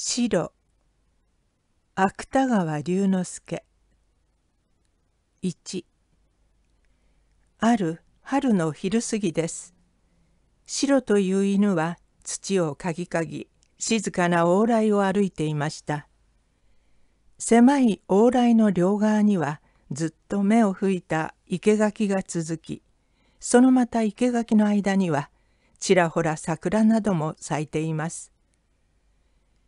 白芥川龍之介1ある春の昼過ぎです。白という犬は土をかぎかぎ静かな往来を歩いていました。狭い往来の両側にはずっと目を吹いた生垣が続きそのまた生垣の間にはちらほら桜なども咲いています。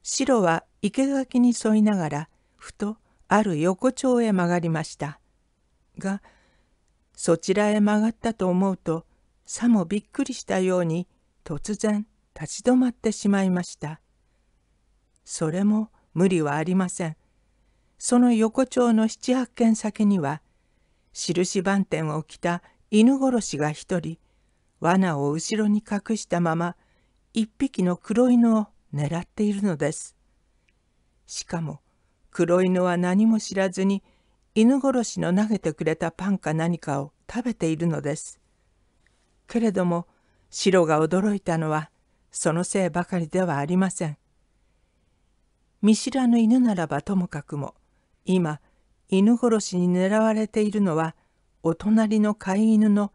白は生垣に沿いながらふとある横丁へ曲がりました。がそちらへ曲がったと思うとさもびっくりしたように突然立ち止まってしまいました。それも無理はありません。その横丁の七八軒先には印番店を着た犬殺しが一人罠を後ろに隠したまま一匹の黒犬を狙っているのです。しかも黒犬は何も知らずに犬殺しの投げてくれたパンか何かを食べているのです。けれども白が驚いたのはそのせいばかりではありません。見知らぬ犬ならばともかくも今犬殺しに狙われているのはお隣の飼い犬の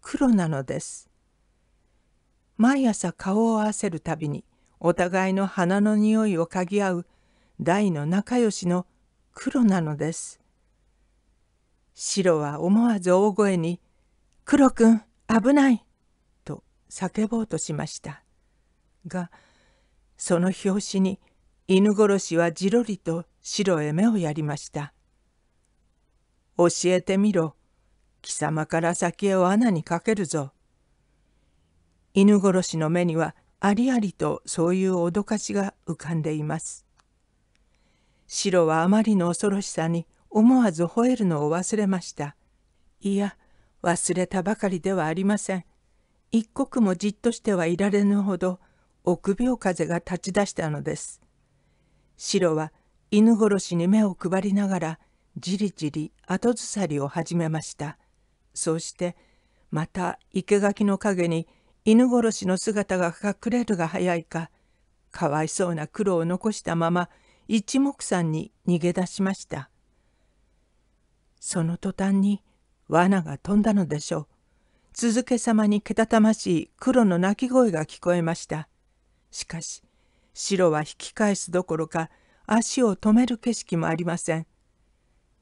黒なのです。毎朝顔を合わせるたびにお互いの鼻の匂いを嗅ぎ合う大の仲良しの黒なのです。白は思わず大声に「黒くん危ない!」と叫ぼうとしました。がその拍子に犬殺しはじろりと白へ目をやりました。教えてみろ。貴様から先へを穴にかけるぞ。犬殺しの目にはありありとそういう脅かしが浮かんでいます。白はあまりの恐ろしさに思わず吠えるのを忘れました。いや、忘れたばかりではありません。一刻もじっとしてはいられぬほど臆病風が立ち出したのです。白は犬殺しに目を配りながらじりじり後ずさりを始めました。そうしてまた生垣の陰に犬殺しの姿が隠れるが早いかかわいそうな黒を残したまま一目散に逃げ出しました。その途端に罠が飛んだのでしょう。続けさまにけたたましい黒の鳴き声が聞こえました。しかし白は引き返すどころか足を止める景色もありません。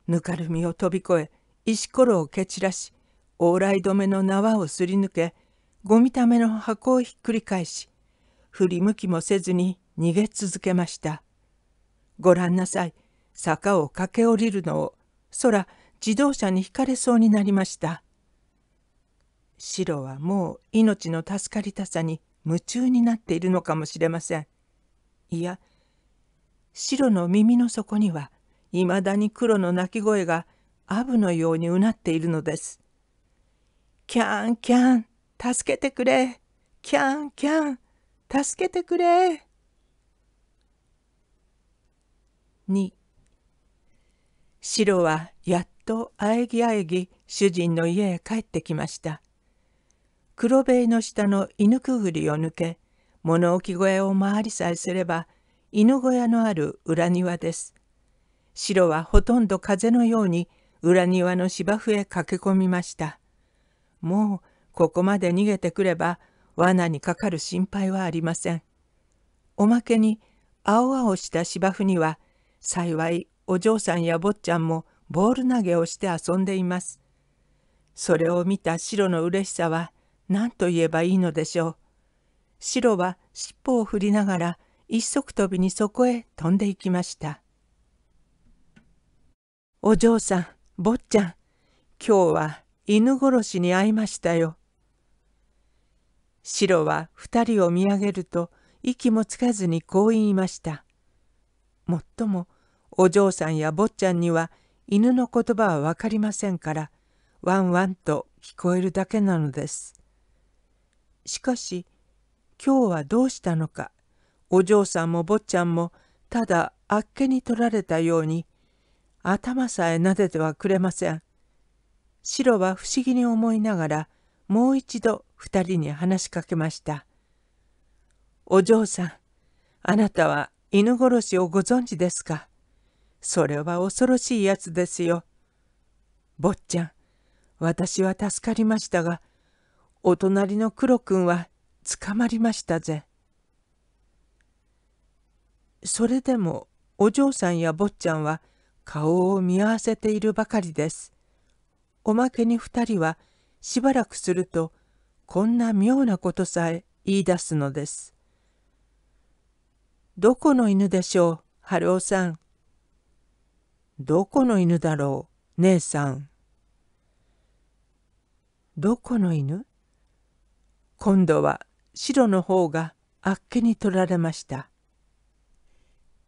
ぬかるみを飛び越え石ころを蹴散らし往来止めの縄をすり抜けごみための箱をひっくり返し振り向きもせずに逃げ続けました。ご覧なさい。坂を駆け下りるのを空自動車にひかれそうになりました。白はもう命の助かりたさに夢中になっているのかもしれません。いや白の耳の底にはいまだに黒の鳴き声がアブのようにうなっているのです。キャンキャン。助けてくれ。キャンキャン。助けてくれ。2白はやっとあえぎあえぎ主人の家へ帰ってきました。黒塀の下の犬くぐりを抜け物置小屋を回りさえすれば犬小屋のある裏庭です。白はほとんど風のように裏庭の芝生へ駆け込みました。もうここまで逃げてくれば罠にかかる心配はありません。おまけに青々した芝生には幸いお嬢さんや坊ちゃんもボール投げをして遊んでいます。それを見た白の嬉しさは何と言えばいいのでしょう。白は尻尾を振りながら一足飛びにそこへ飛んでいきました。お嬢さん、坊ちゃん、今日は犬殺しに会いましたよ。白は二人を見上げると息もつかずにこう言いました。もっともお嬢さんや坊ちゃんには犬の言葉は分かりませんからワンワンと聞こえるだけなのです。しかし今日はどうしたのかお嬢さんも坊ちゃんもただあっけに取られたように頭さえ撫でてはくれません。白は不思議に思いながらもう一度二人に話しかけました。お嬢さん、あなたは犬殺しをご存知ですか？それは恐ろしいやつですよ。坊ちゃん、私は助かりましたが、お隣の黒くんは捕まりましたぜ。それでもお嬢さんや坊ちゃんは顔を見合わせているばかりです。おまけに二人はしばらくするとこんな妙なことさえ言い出すのです。どこの犬でしょう、春雄さん。どこの犬だろう、姉さん。どこの犬？今度は白の方があっけに取られました。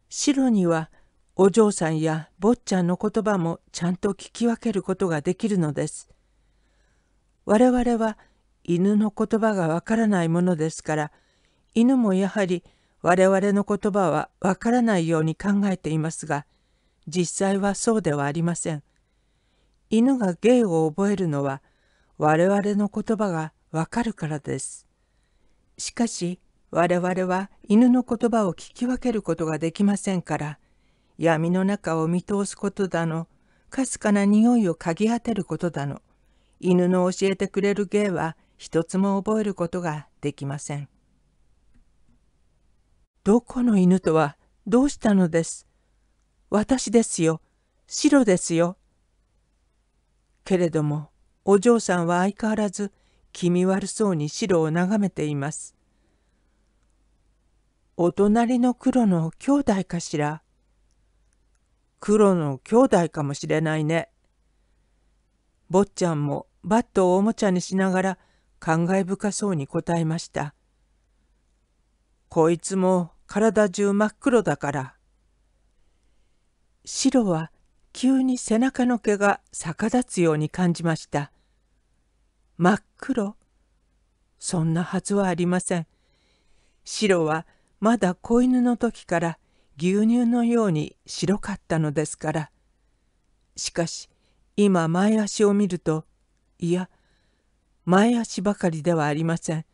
白にはお嬢さんや坊ちゃんの言葉もちゃんと聞き分けることができるのです。我々は犬の言葉がわからないものですから犬もやはり我々の言葉はわからないように考えていますが実際はそうではありません。犬が芸を覚えるのは我々の言葉がわかるからです。しかし我々は犬の言葉を聞き分けることができませんから闇の中を見通すことだのかすかな匂いを嗅ぎ当てることだの犬の教えてくれる芸は一つも覚えることができません。どこの犬とはどうしたのです？私ですよ。白ですよ。けれどもお嬢さんは相変わらず気味悪そうに白を眺めています。お隣の黒の兄弟かしら？黒の兄弟かもしれないね。坊ちゃんもバットをおもちゃにしながら感慨深そうに答えました。こいつも体中真っ黒だから。白は急に背中の毛が逆立つように感じました。真っ黒そんなはずはありません。白はまだ子犬の時から牛乳のように白かったのですから。しかし今前足を見るといや前足ばかりではありません。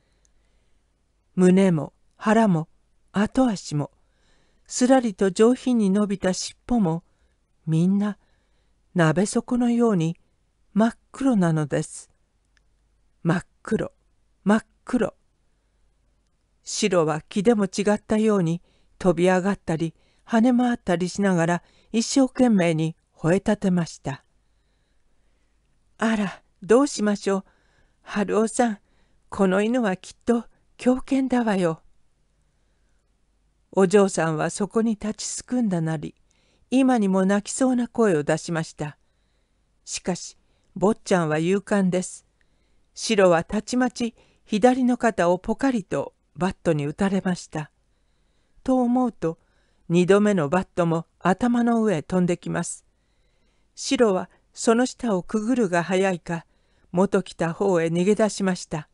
胸も腹も後足もすらりと上品に伸びた尻尾もみんな鍋底のように真っ黒なのです。真っ黒真っ黒。白は木でも違ったように飛び上がったり跳ね回ったりしながら一生懸命に吠え立てました。あらどうしましょう。春雄さん、この犬はきっと狂犬だわよ。お嬢さんはそこに立ちすくんだなり、今にも泣きそうな声を出しました。しかし、坊ちゃんは勇敢です。白はたちまち左の肩をポカリとバットに打たれました。と思うと、二度目のバットも頭の上へ飛んできます。白はその下をくぐるが早いか元来た方へ逃げ出しました。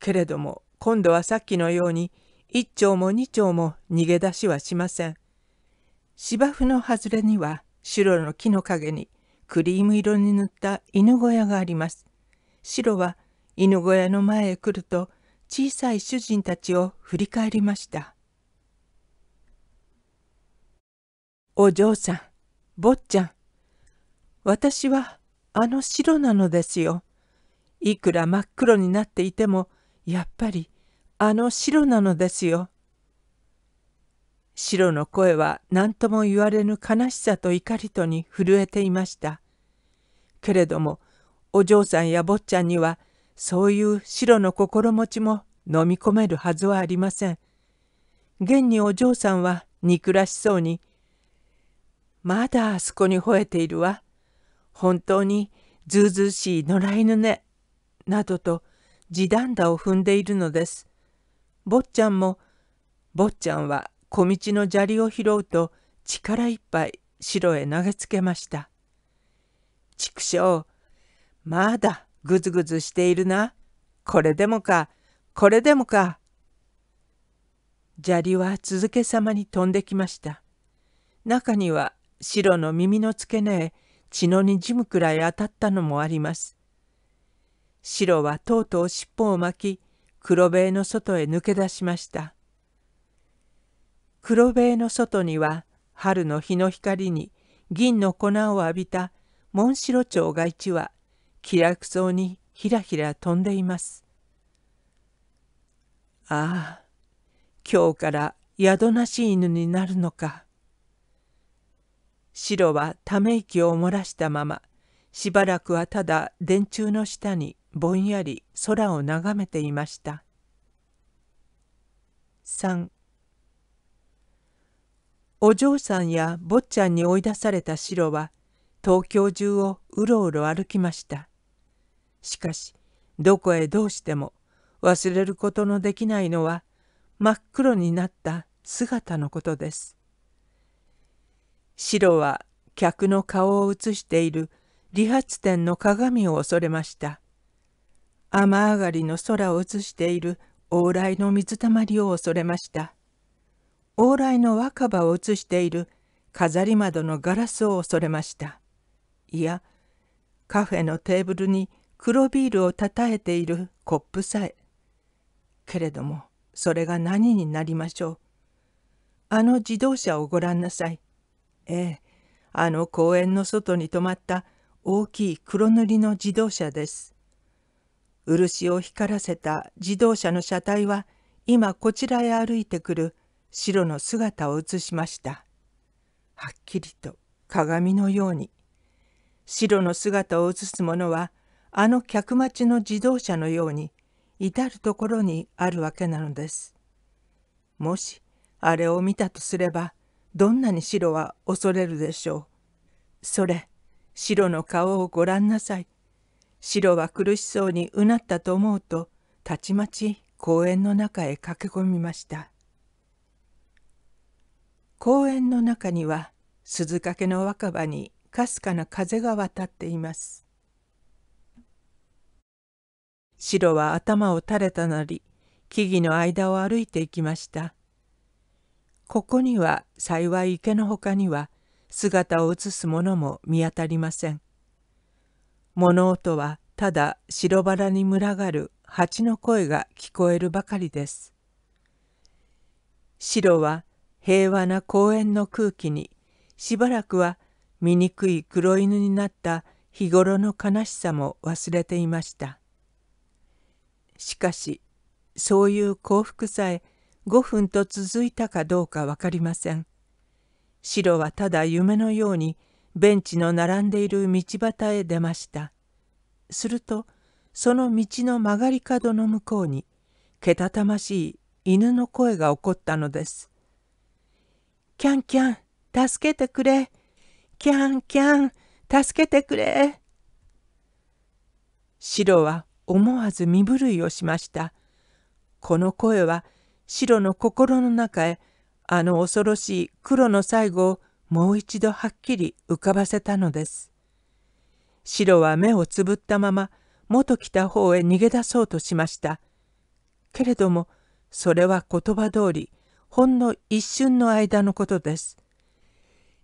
けれども今度はさっきのように一丁も二丁も逃げ出しはしません。芝生の外れには白の木の陰にクリーム色に塗った犬小屋があります。白は犬小屋の前へ来ると小さい主人たちを振り返りました。お嬢さん坊ちゃん私はあの白なのですよ。いくら真っ黒になっていてもやっぱりあの白なのですよ。白の声は何とも言われぬ悲しさと怒りとに震えていました。けれどもお嬢さんや坊ちゃんにはそういう白の心持ちも飲み込めるはずはありません。現にお嬢さんは憎らしそうに「まだあそこに吠えているわ。本当にずうずうしい野良犬ね、などと地団打を踏んでいるのです。坊ちゃんも、坊ちゃんは小道の砂利を拾うと力いっぱい城へ投げつけました。畜生、まだぐずぐずしているな。これでもか、これでもか。砂利は続けさまに飛んできました。中には白の耳の付け根へ血のにじむくらい当たったのもあります。白はとうとう尻尾を巻き黒塀の外へ抜け出しました。黒塀の外には春の日の光に銀の粉を浴びたモンシロチョウが一羽気楽そうにひらひら飛んでいます。ああ今日から宿なし犬になるのか。白はため息を漏らしたまましばらくはただ電柱の下にぼんやり空を眺めていました。3お嬢さんや坊ちゃんに追い出された白は東京中をうろうろ歩きました。しかしどこへどうしても忘れることのできないのは真っ黒になった姿のことです。白は客の顔を映している理髪店の鏡を恐れました。雨上がりの空を映している往来の水たまりを恐れました。往来の若葉を映している飾り窓のガラスを恐れました。いや、カフェのテーブルに黒ビールをたたえているコップさえ。けれども、それが何になりましょう。あの自動車をご覧なさい。ええ、あの公園の外に止まった大きい黒塗りの自動車です。漆を光らせた自動車の車体は今こちらへ歩いてくる白の姿を映しました。はっきりと鏡のように。白の姿を映すものはあの客待ちの自動車のように至るところにあるわけなのです。もしあれを見たとすればどんなに白は恐れるでしょう。それ、白の顔をご覧なさい。白は苦しそうにうなったと思うとたちまち公園の中へ駆け込みました。公園の中には鈴懸の若葉にかすかな風が渡っています。白は頭を垂れたなり木々の間を歩いていきました。ここには幸い池のほかには姿を映すものも見当たりません。物音はただ白バラに群がる蜂の声が聞こえるばかりです。白は平和な公園の空気にしばらくは醜い黒犬になった日頃の悲しさも忘れていました。しかしそういう幸福さえ5分と続いたかどうか分かりません。白はただ夢のようにベンチの並んでいる道端へ出ました。するとその道の曲がり角の向こうにけたたましい犬の声が起こったのです。キャンキャン、助けてくれ。キャンキャン、助けてくれ。白は思わず身震いをしました。この声は白の心の中へあの恐ろしい黒の最後をもう一度はっきり浮かばせたのです。白は目をつぶったまま元来た方へ逃げ出そうとしました。けれどもそれは言葉通りほんの一瞬の間のことです。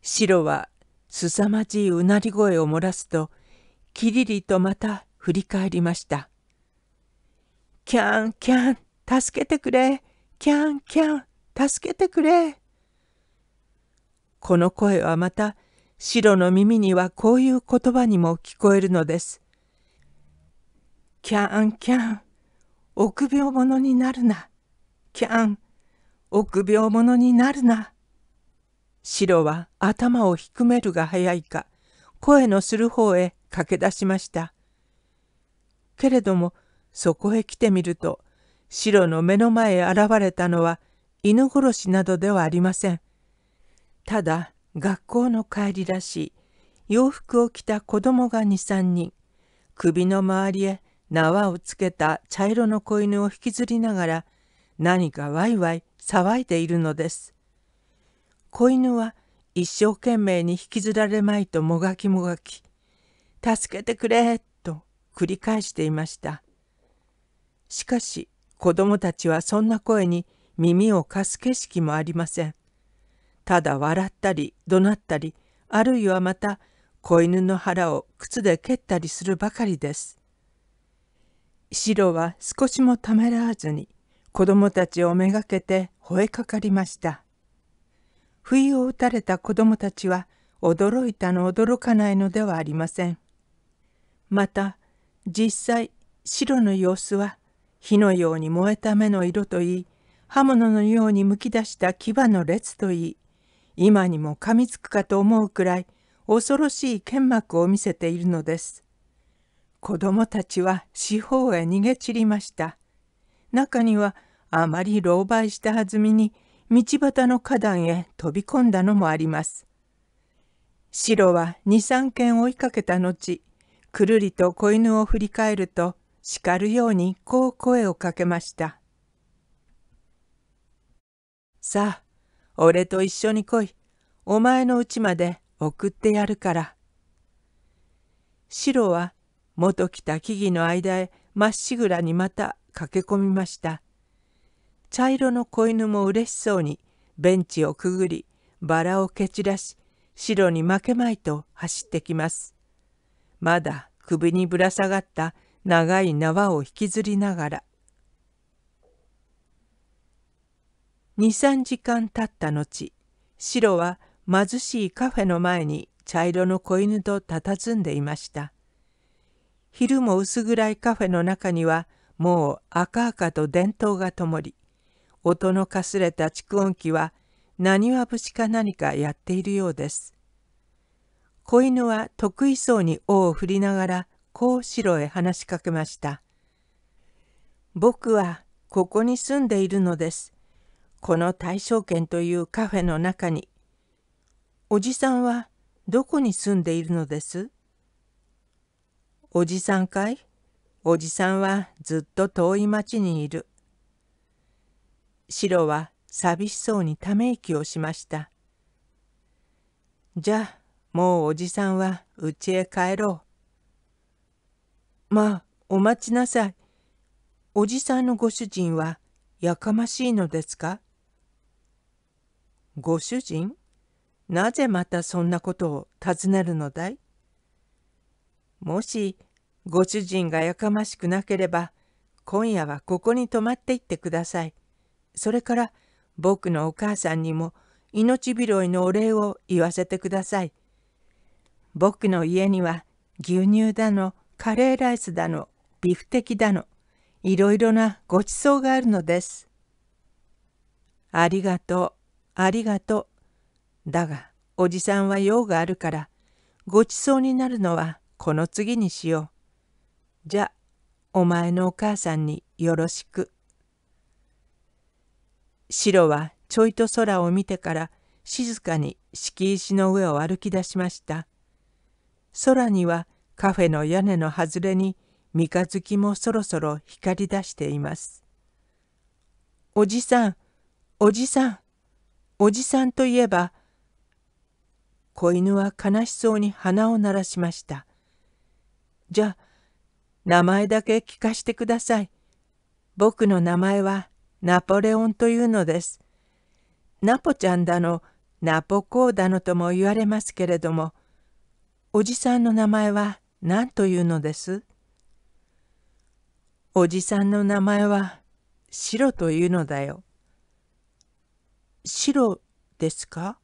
白はすさまじいうなり声を漏らすときりりとまた振り返りました。キャンキャン助けてくれキャンキャン助けてくれこの声はまた白の耳にはこういう言葉にも聞こえるのです。キャンキャン臆病者になるな。キャン臆病者になるな。白は頭を低めるが早いか、声のする方へ駆け出しました。けれども、そこへ来てみると、白の目の前へ現れたのは犬殺しなどではありません。ただ、学校の帰りらしい、洋服を着た子供が二三人、首の周りへ縄をつけた茶色の子犬を引きずりながら、何かワイワイ騒いでいるのです。子犬は一生懸命に引きずられまいともがきもがき、助けてくれと繰り返していました。しかし子供たちはそんな声に耳を貸す景色もありません。ただ笑ったり怒鳴ったり、あるいはまた子犬の腹を靴で蹴ったりするばかりです。白は少しもためらわずに子供たちをめがけて吠えかかりました。不意を打たれた子供たちは驚いたの驚かないのではありません。また実際白の様子は火のように燃えた目の色といい刃物のようにむき出した牙の列といい今にも噛みつくかと思うくらい恐ろしい剣幕を見せているのです。子供たちは四方へ逃げ散りました。中にはあまり狼狽した弾みに道端の花壇へ飛び込んだのもあります。白は二三軒追いかけた後、くるりと子犬を振り返ると、叱るようにこう声をかけました。さあ、俺と一緒に来い。お前の家まで送ってやるから。白は元来た木々の間へまっしぐらにまた駆け込みました。茶色の子犬も嬉しそうにベンチをくぐりバラを蹴散らし白に負けまいと走ってきます。まだ首にぶら下がった長い縄を引きずりながら。二三時間経った後白は貧しいカフェの前に茶色の子犬と佇んでいました。昼も薄暗いカフェの中にはもう赤々と電灯が灯り音のかすれた蓄音機は何は節か何かやっているようです。子犬は得意そうに尾を振りながらこう白へ話しかけました。僕はここに住んでいるのです。この大正軒というカフェの中に。おじさんはどこに住んでいるのです？おじさんかい？おじさんはずっと遠い町にいる。シロは寂しそうにため息をしました。じゃあもうおじさんは家へ帰ろう。まあお待ちなさい。おじさんのご主人はやかましいのですか？ご主人？なぜまたそんなことを尋ねるのだい？もしご主人がやかましくなければ、今夜はここに泊まっていってください。それから僕のお母さんにも命拾いのお礼を言わせてください。僕の家には牛乳だの、カレーライスだの、ビフテキだの、いろいろなごちそうがあるのです。ありがとう、ありがとう。だが、おじさんは用があるから、ごちそうになるのはこの次にしよう。じゃお前のお母さんによろしく。シロはちょいと空を見てから静かに敷石の上を歩き出しました。空にはカフェの屋根の外れに三日月もそろそろ光り出しています。おじさん、おじさん、おじさんといえば、子犬は悲しそうに鼻を鳴らしました。じゃあ、名前だけ聞かしてください。僕の名前はナポレオンというのです。ナポちゃんだの、ナポコーだのとも言われますけれども、おじさんの名前は何というのですおじさんの名前は白というのだよ。白ですか？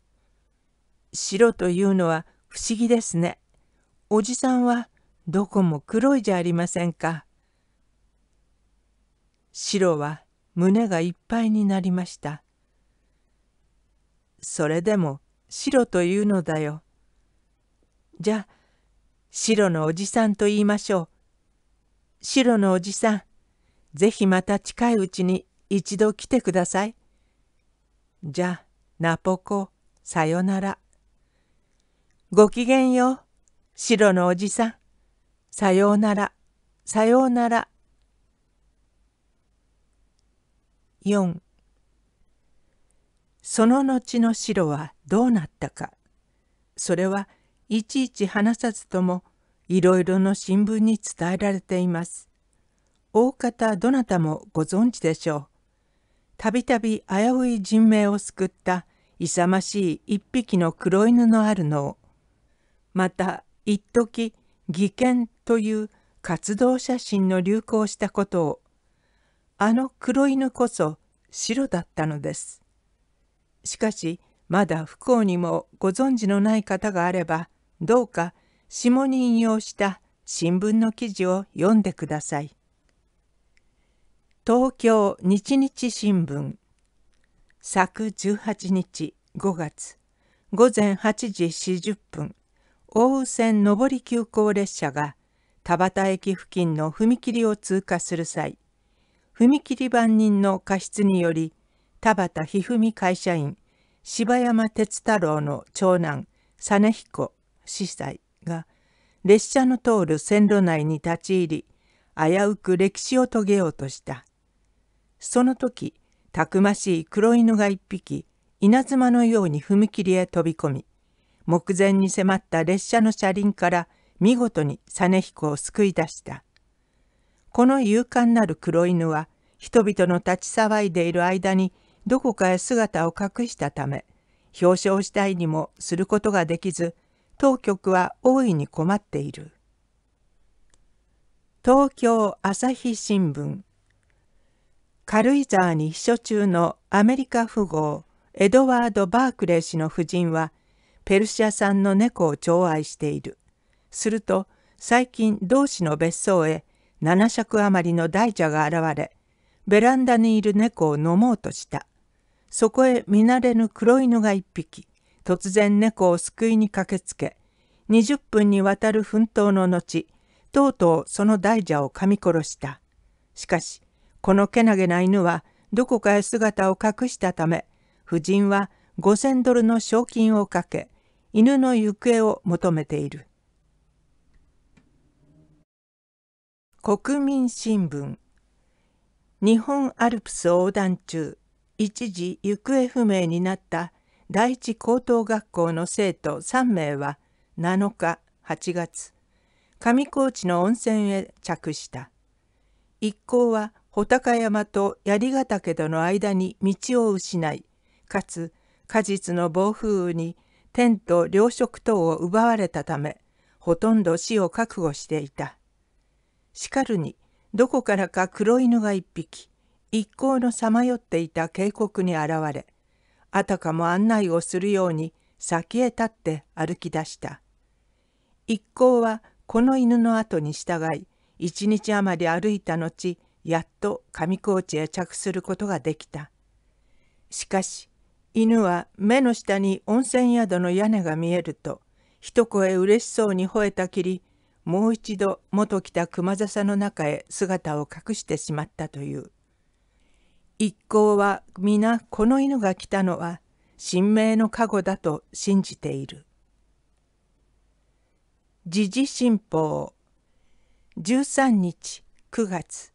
白というのは不思議ですね。おじさんはどこも黒いじゃありませんか。白は胸がいっぱいになりました。それでも白というのだよ。じゃあ白のおじさんと言いましょう。白のおじさん、ぜひまた近いうちに一度来てください。じゃあ、ナポコ、さよなら。ごきげんよう、白のおじさん。さようなら、さようなら。4その後の城はどうなったか。それはいちいち話さずともいろいろの新聞に伝えられています。大方どなたもご存知でしょう。たびたび危うい人命を救った勇ましい一匹の黒犬のあるのを、また一時義犬という活動写真の流行したことをあの黒犬こそ白だったのです。しかしまだ不幸にもご存知のない方があればどうか下に引用した新聞の記事を読んでください。東京日日新聞昨18日5月午前8時40分大宇線上り急行列車が田端駅付近の踏切を通過する際踏切番人の過失により田端一二三会社員柴山哲太郎の長男実彦司祭が列車の通る線路内に立ち入り危うく歴史を遂げようとした。その時たくましい黒犬が一匹稲妻のように踏切へ飛び込み目前に迫った列車の車輪から見事に実彦を救い出した。この勇敢なる黒犬は人々の立ち騒いでいる間にどこかへ姿を隠したため表彰したいにもすることができず当局は大いに困っている東京朝日新聞軽井沢に秘書中のアメリカ富豪エドワード・バークレー氏の夫人はペルシア産の猫を寵愛している。すると最近同氏の別荘へ7尺余りの大蛇が現れベランダにいる猫を飲もうとした。そこへ見慣れぬ黒犬が一匹突然猫を救いに駆けつけ20分にわたる奮闘の後とうとうその大蛇を噛み殺した。しかしこのけなげな犬はどこかへ姿を隠したため夫人は5,000ドルの賞金をかけ犬の行方を求めている。国民新聞日本アルプス横断中一時行方不明になった第一高等学校の生徒3名は7日8月上高地の温泉へ着した。一行は穂高山と槍ヶ岳との間に道を失いかつ果実の暴風雨に天と糧食等を奪われたためほとんど死を覚悟していた。しかるにどこからか黒犬が一匹一行のさまよっていた渓谷に現れあたかも案内をするように先へ立って歩き出した一行はこの犬の後に従い一日余り歩いた後やっと上高地へ着することができたしかし犬は目の下に温泉宿の屋根が見えると一声うれしそうに吠えたきりもう一度元来た熊笹の中へ姿を隠してしまったという。一行は皆この犬が来たのは神明の加護だと信じている。時事新報13日9月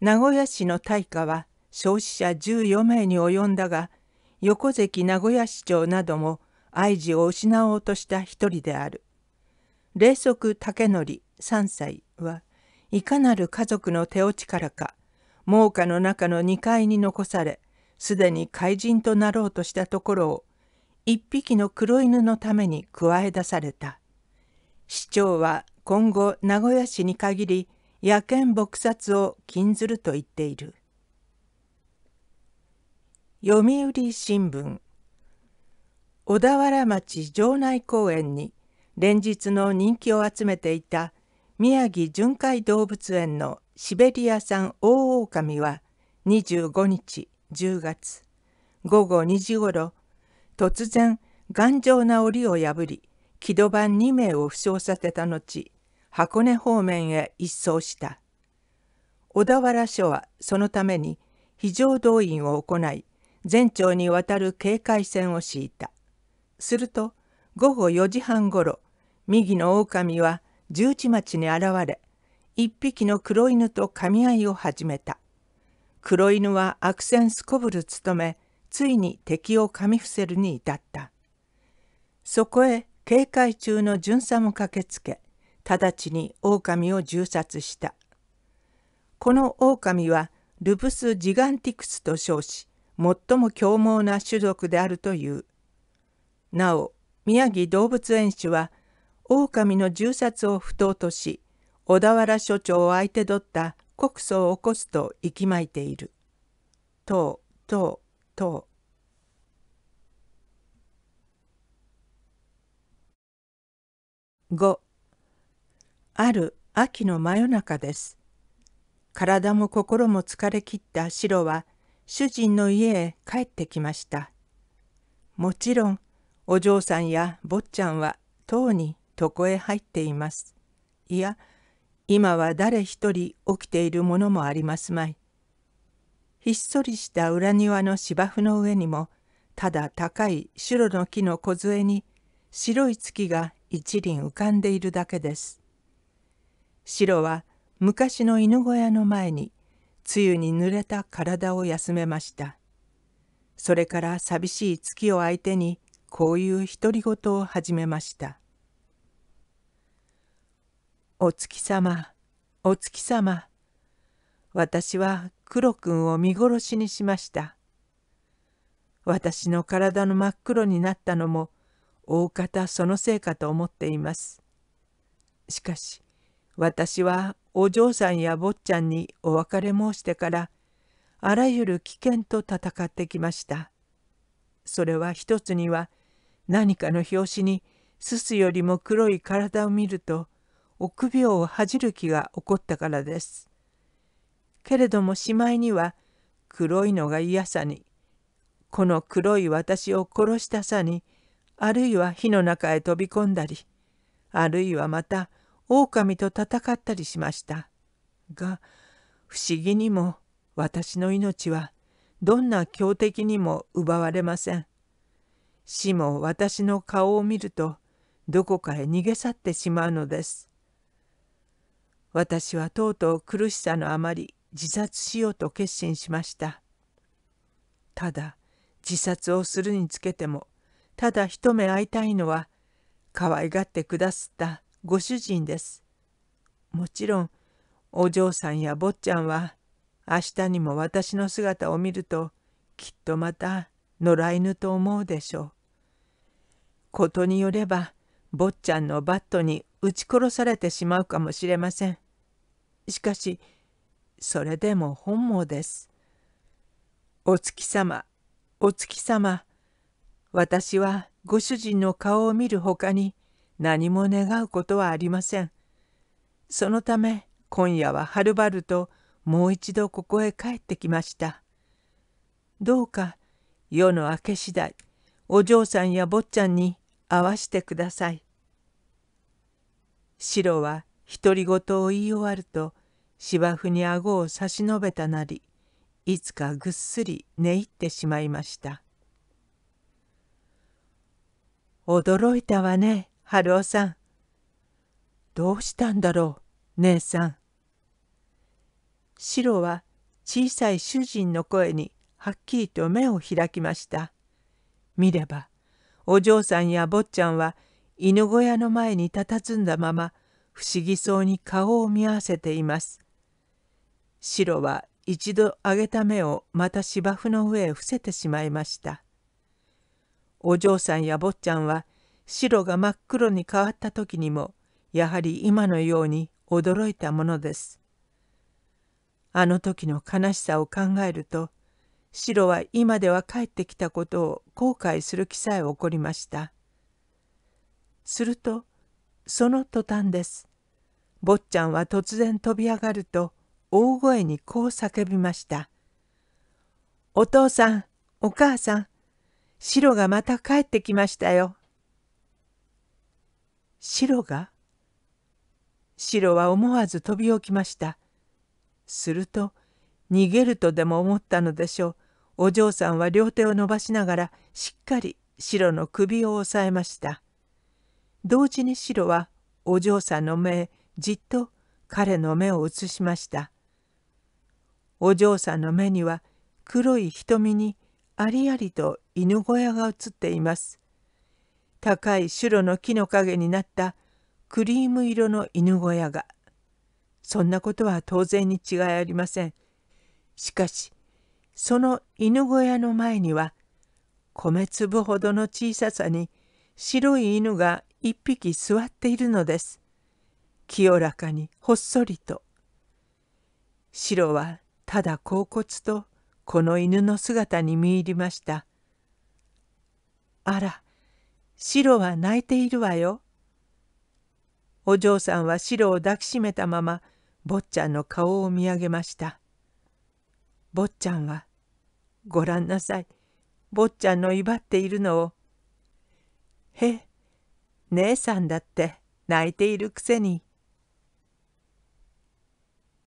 名古屋市の大火は消費者14名に及んだが横関名古屋市長なども愛知を失おうとした一人である。霊則竹則3歳はいかなる家族の手落ちからか猛火の中の2階に残されすでに怪人となろうとしたところを一匹の黒犬のために加え出された。市長は今後名古屋市に限り野犬撲殺を禁ずると言っている。読売新聞。小田原町城内公園に連日の人気を集めていた宮城巡回動物園のシベリア産大狼は25日10月午後2時ごろ突然頑丈な檻を破り木戸番2名を負傷させた後箱根方面へ一掃した。小田原署はそのために非常動員を行い全町にわたる警戒線を敷いた。すると午後4時半ごろ右の狼は十字町に現れ一匹の黒犬と噛み合いを始めた。黒犬は悪戦すこぶる務め、ついに敵を噛み伏せるに至った。そこへ警戒中の巡査も駆けつけ、直ちに狼を銃殺した。この狼はルプス・ジガンティクスと称し、最も凶猛な種族であるという。なお、宮城動物園主は、狼の銃殺を不当とし、小田原署長を相手取った告訴を起こすと息巻いている。とうとうとう。5ある秋の真夜中です。体も心も疲れきったシロは主人の家へ帰ってきました。もちろんお嬢さんや坊ちゃんはとうに床へ入っています。いや今は誰一人起きているものもありますまい。ひっそりした裏庭の芝生の上にもただ高い白の木の梢に白い月が一輪浮かんでいるだけです。白は昔の犬小屋の前に梅雨に濡れた体を休めました。それから寂しい月を相手にこういう独り言を始めました。お月様、お月様、私は黒くんを見殺しにしました。私の体の真っ黒になったのも大方そのせいかと思っています。しかし私はお嬢さんや坊ちゃんにお別れ申してからあらゆる危険と戦ってきました。それは一つには何かの拍子にすすよりも黒い体を見ると臆病を恥じる気が起こったからです。けれどもしまいには黒いのが嫌さにこの黒い私を殺したさにあるいは火の中へ飛び込んだりあるいはまた狼と戦ったりしました。が不思議にも私の命はどんな強敵にも奪われません。死も私の顔を見るとどこかへ逃げ去ってしまうのです。私はとうとう苦しさのあまり自殺しようと決心しましたただ自殺をするにつけてもただ一目会いたいのは可愛がってくだすったご主人です。もちろんお嬢さんや坊ちゃんは明日にも私の姿を見るときっとまた野良犬と思うでしょう。ことによれば坊ちゃんのバットに撃ち殺されてしまうかもしれません。しかしそれでも本望です。お月様お月様私はご主人の顔を見るほかに何も願うことはありません。そのため今夜ははるばるともう一度ここへ帰ってきました。どうか夜の明け次第お嬢さんや坊ちゃんに会わしてください。白は独り言を言い終わると芝生に顎を差し伸べたなりいつかぐっすり寝入ってしまいました。驚いたわね、春雄さん。どうしたんだろう、姉さん。白は小さい主人の声にはっきりと目を開きました。見れば、お嬢さんや坊ちゃんは犬小屋の前に佇んだまま不思議そうに顔を見合わせています。白は一度上げた目をまた芝生の上へ伏せてしまいました。お嬢さんや坊ちゃんは白が真っ黒に変わった時にもやはり今のように驚いたものです。あの時の悲しさを考えると白は今では帰ってきたことを後悔する気さえ起こりました。するとその途端です。坊ちゃんは突然飛び上がると大声にこう叫びました。お父さん、お母さん、白がまた帰ってきましたよ。白が？白は思わず飛び起きました。すると逃げるとでも思ったのでしょう。お嬢さんは両手を伸ばしながらしっかり白の首を押さえました。同時に白はお嬢さんの目へじっと彼の目を映しました。お嬢さんの目には黒い瞳にありありと犬小屋が映っています。高い白の木の陰になったクリーム色の犬小屋が。そんなことは当然に違いありません。しかし、その犬小屋の前には、米粒ほどの小ささに白い犬が一匹座っているのです。清らかにほっそりと。白はただ甲骨とこの犬の姿に見入りました。あら、白は泣いているわよ。お嬢さんは白を抱きしめたまま坊ちゃんの顔を見上げました。坊ちゃんは「ごらんなさい坊ちゃんの威張っているのを」「へ姉さんだって泣いているくせに。